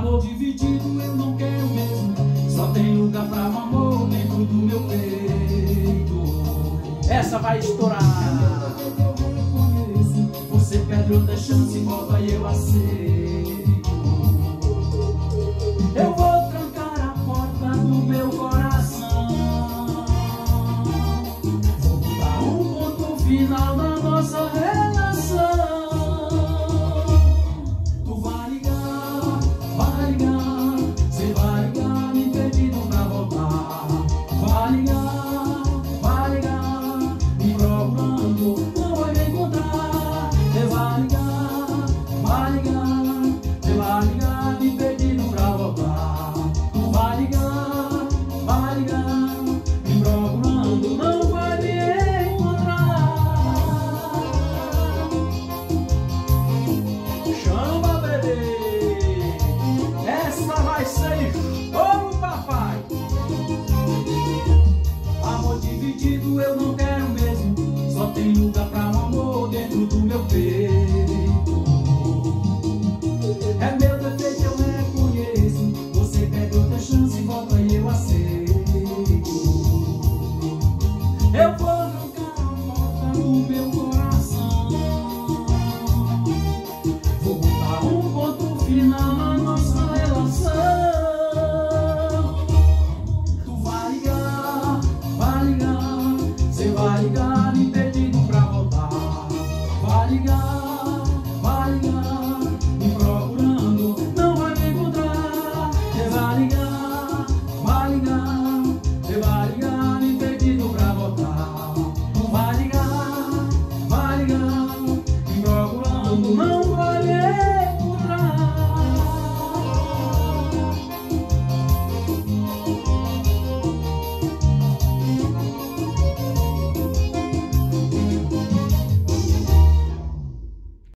Amor dividido eu não quero mesmo. Só tem lugar pra um amor dentro do meu peito. Essa vai estourar. Você perde outra chance, volta e eu aceito. Eu vou trancar a porta do meu coração. Dá um ponto final na nossa relação. Essa vai ser o papai. Amor dividido eu não quero mesmo. Só tem lugar pra um amor dentro do meu peito. É meu defeito, eu reconheço. Você pede outra chance, volta e eu aceito. Eu vou arrancar a porta do meu Adiga.